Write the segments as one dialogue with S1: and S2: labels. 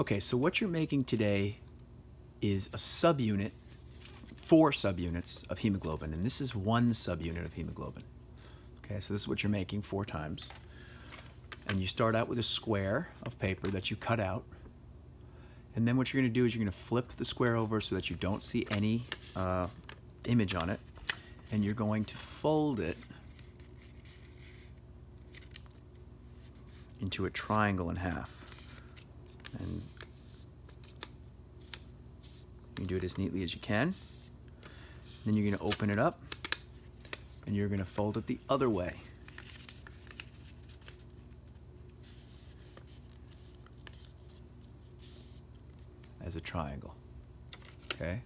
S1: Okay, so what you're making today is a subunit, four subunits of hemoglobin, and this is one subunit of hemoglobin. Okay, so this is what you're making four times. And you start out with a square of paper that you cut out. And then what you're gonna do is you're gonna flip the square over so that you don't see any uh, image on it. And you're going to fold it into a triangle in half. And you do it as neatly as you can. Then you're gonna open it up and you're gonna fold it the other way. As a triangle, okay?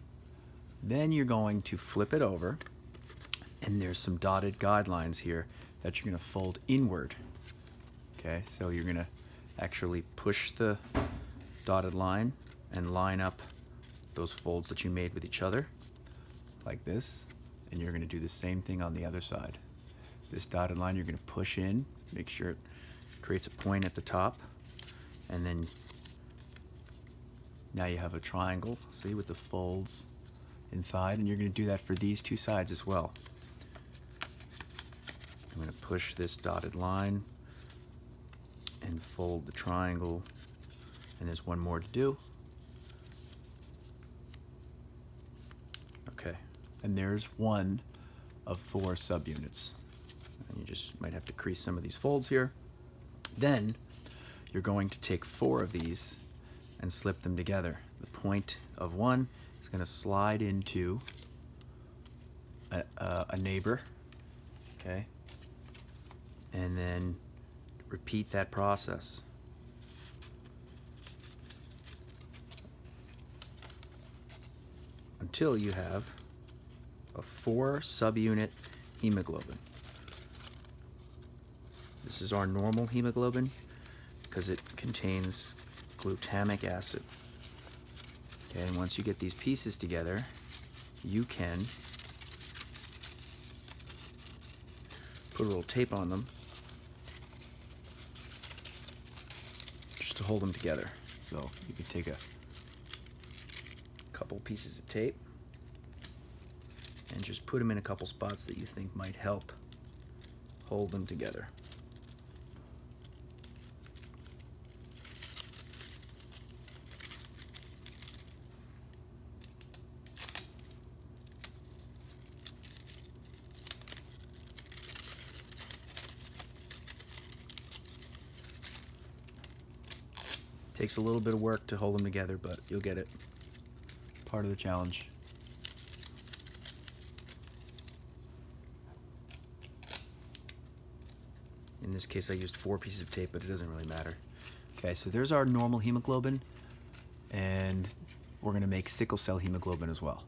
S1: Then you're going to flip it over and there's some dotted guidelines here that you're gonna fold inward. Okay, so you're gonna actually push the dotted line and line up those folds that you made with each other like this and you're gonna do the same thing on the other side. This dotted line you're gonna push in, make sure it creates a point at the top and then now you have a triangle, see, with the folds inside and you're gonna do that for these two sides as well. I'm gonna push this dotted line and fold the triangle and there's one more to do. Okay, and there's one of four subunits. And you just might have to crease some of these folds here. Then you're going to take four of these and slip them together. The point of one is going to slide into a, a, a neighbor, okay? And then repeat that process. Until you have a four subunit hemoglobin. This is our normal hemoglobin because it contains glutamic acid. Okay, and once you get these pieces together, you can put a little tape on them just to hold them together. So you could take a couple pieces of tape and just put them in a couple spots that you think might help hold them together. Takes a little bit of work to hold them together, but you'll get it. Part of the challenge. In this case, I used four pieces of tape, but it doesn't really matter. Okay, so there's our normal hemoglobin, and we're gonna make sickle cell hemoglobin as well.